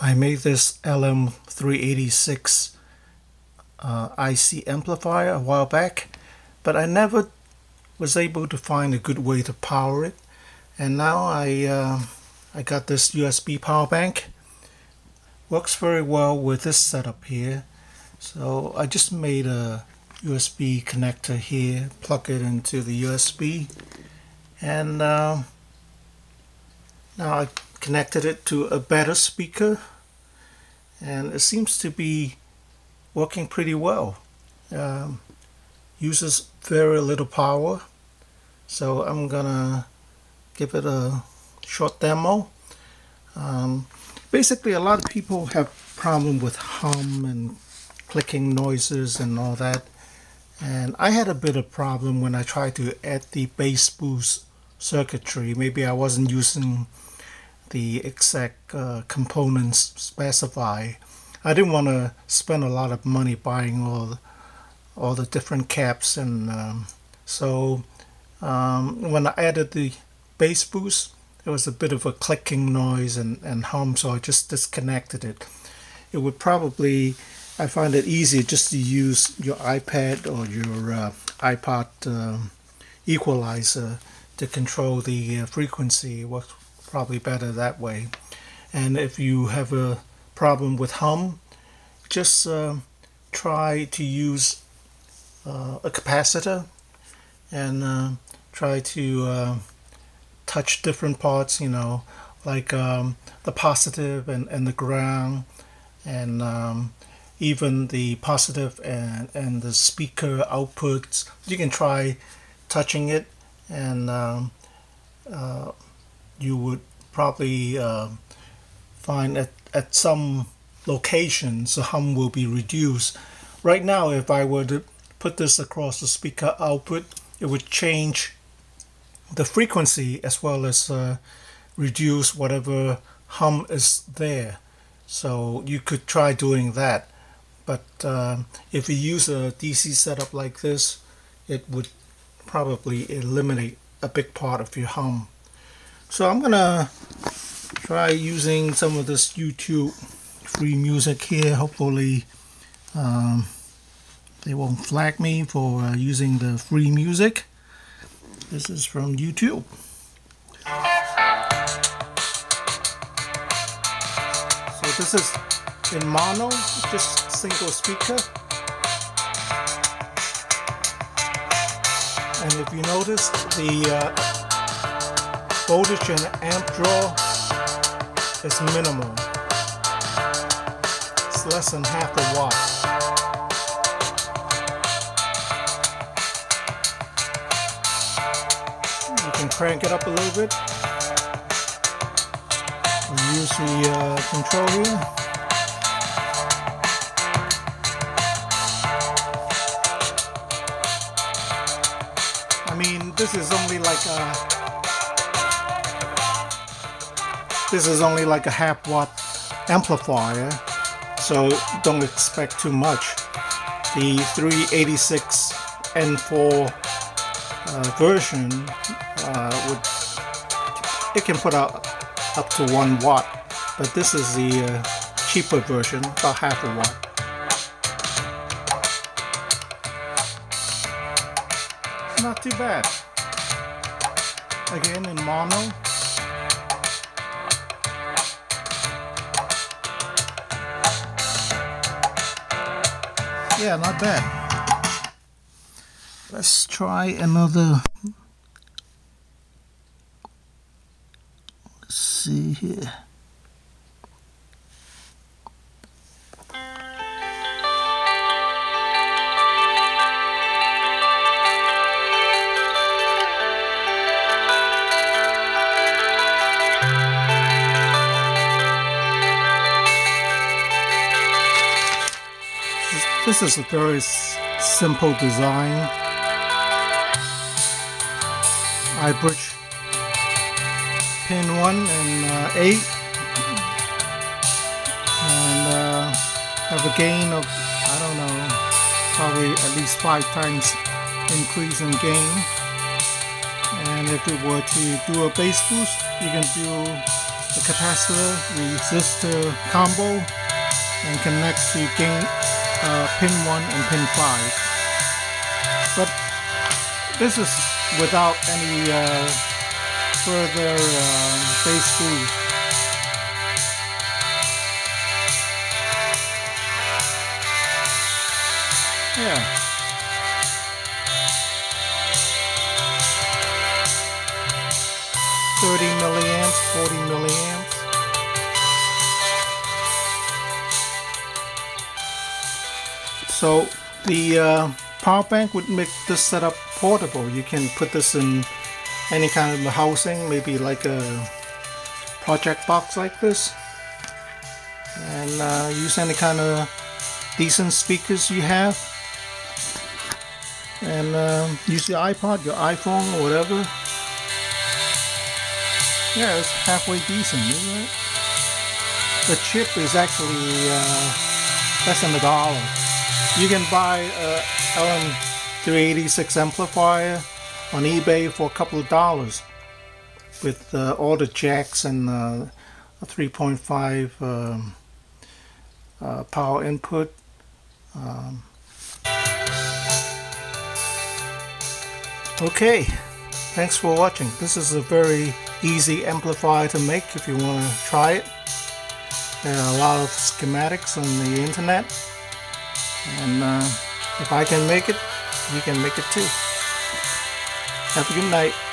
I made this LM386 uh, IC amplifier a while back, but I never was able to find a good way to power it. And now I, uh, I got this USB power bank. Works very well with this setup here. So I just made a USB connector here, plug it into the USB, and uh, now I connected it to a better speaker and it seems to be working pretty well. Um, uses very little power so I'm gonna give it a short demo. Um, basically a lot of people have problem with hum and clicking noises and all that and I had a bit of problem when I tried to add the bass boost circuitry maybe I wasn't using the exact uh, components specified I didn't want to spend a lot of money buying all all the different caps and um, so um, when I added the bass boost there was a bit of a clicking noise and, and hum so I just disconnected it it would probably I find it easier just to use your iPad or your uh, iPod uh, equalizer to control the uh, frequency. It works probably better that way. And if you have a problem with hum, just uh, try to use uh, a capacitor and uh, try to touch different parts, you know, like um, the positive and, and the ground and um, even the positive and, and the speaker outputs. You can try touching it and um, uh, you would probably uh, find at, at some locations the hum will be reduced. Right now if I were to put this across the speaker output it would change the frequency as well as uh, reduce whatever hum is there. So you could try doing that but um, if you use a DC setup like this it would probably eliminate a big part of your hum so I'm gonna try using some of this YouTube free music here. Hopefully um, they won't flag me for uh, using the free music. This is from YouTube. So this is in mono just single speaker. And if you notice, the uh, voltage and amp draw is minimal. It's less than half a watt. You can crank it up a little bit. use the uh, control here. I mean, this is only like a this is only like a half watt amplifier so don't expect too much. The 386 N4 uh, version uh, would it can put out up to one watt but this is the uh, cheaper version about half a watt. Not too bad. Again in mono. Yeah, not bad. Let's try another. Let's see here. This is a very simple design. I bridge pin 1 and uh, 8 and uh, have a gain of I don't know probably at least 5 times increase in gain and if we were to do a bass boost you can do the capacitor resistor combo and connect the gain uh, pin 1 and pin 5 but this is without any uh, further bass boost yeah. 30 milliamps, 40 milliamps. So the uh, power bank would make this setup portable. You can put this in any kind of housing, maybe like a project box like this. And uh, use any kind of decent speakers you have. And uh, use your iPod, your iPhone, or whatever yeah, it's halfway decent, isn't it? The chip is actually uh, less than a dollar. You can buy a LM386 amplifier on eBay for a couple of dollars with uh, all the jacks and uh, a 3.5 um, uh, power input. Um, okay, thanks for watching. This is a very easy amplifier to make if you want to try it. There are a lot of schematics on the internet and uh, if I can make it, you can make it too. Have a good night.